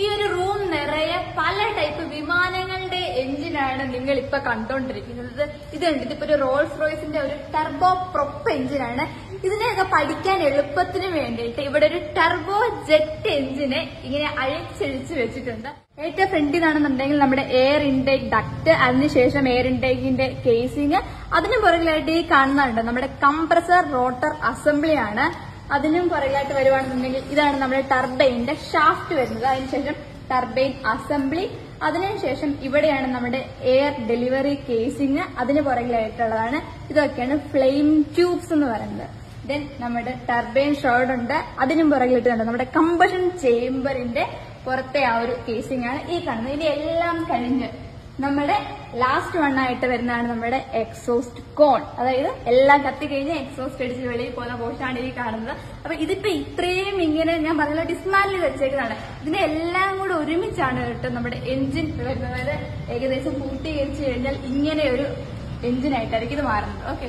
ഈ ഒരു റൂം നിറയെ പല ടൈപ്പ് വിമാനങ്ങളുടെ എഞ്ചിനാണ് നിങ്ങൾ ഇപ്പൊ കണ്ടോണ്ടിരിക്കുന്നത്. ഇത് ഇതുണ്ട് ഇതിപ്പോ ഒരു റോൾസ് റോയ്സിന്റെ ഒരു ടർബോ പ്രൊപ്പ് എഞ്ചിനാണ് ഇതിനെയൊക്കെ പഠിക്കാൻ എളുപ്പത്തിന് വേണ്ടിയിട്ട് ഇവിടെ ഒരു ടർബോ ജെറ്റ് എഞ്ചിനെ ഇങ്ങനെ അഴിച്ചഴിച്ച് വെച്ചിട്ടുണ്ട്. ഏറ്റവും ഫ്രണ്ടിലാണെന്നുണ്ടെങ്കിൽ നമ്മുടെ എയർ ഇൻടേക്ക് ഡക്ട് അതിനുശേഷം എയർ ഇൻടേക്കിന്റെ കേസിങ് അതിന് പുറകിലായിട്ട് ഈ കാണുന്നുണ്ട് നമ്മുടെ കംപ്രസർ റോട്ടർ അസംബ്ലി ആണ്. അതിനും പുറകിലായിട്ട് വരുവാണെന്നുണ്ടെങ്കിൽ ഇതാണ് നമ്മുടെ ടർബൈനിന്റെ ഷാഫ്റ്റ് വരുന്നത്. അതിനുശേഷം ടർബൈൻ അസംബ്ലി. അതിനുശേഷം ഇവിടെയാണ് നമ്മുടെ എയർ ഡെലിവറി കേസിങ്. അതിന് പുറകിലായിട്ടുള്ളതാണ് ഇതൊക്കെയാണ് ഫ്ലെയിം ട്യൂബ്സ് എന്ന് പറയുന്നത്. ദെൻ നമ്മുടെ ടർബൈൻ ഷോർഡ് ഉണ്ട് അതിനും പുറകിലിട്ടുണ്ട് നമ്മുടെ കമ്പഷൻ ചേംബറിന്റെ പുറത്തെ ആ ഒരു കേസിംഗ് ആണ് ഈ കാണുന്നത്. ഇനി കഴിഞ്ഞ് നമ്മുടെ ലാസ്റ്റ് വൺ ആയിട്ട് വരുന്നതാണ് നമ്മുടെ എക്സോസ്റ്റ് കോൺ അതായത് എല്ലാം കത്തി കഴിഞ്ഞ് എക്സോസ്റ്റ് അടിച്ച് വെളിയിൽ പോകുന്ന പോഷാണ് ഈ കാണുന്നത്. അപ്പൊ ഇതിപ്പോ ഇത്രയും ഇങ്ങനെ ഞാൻ പറഞ്ഞ ഡിസ്മാൻഡിൽ വെച്ചേക്കുന്നതാണ്. ഇതിനെ എല്ലാം കൂടെ ഒരുമിച്ചാണ് കേട്ടോ നമ്മുടെ എഞ്ചിൻ വരുന്നത്. ഏകദേശം പൂർത്തീകരിച്ചു കഴിഞ്ഞാൽ ഇങ്ങനെ ഒരു എഞ്ചിനായിട്ടായിരിക്കും ഇത് മാറുന്നത്. ഓക്കെ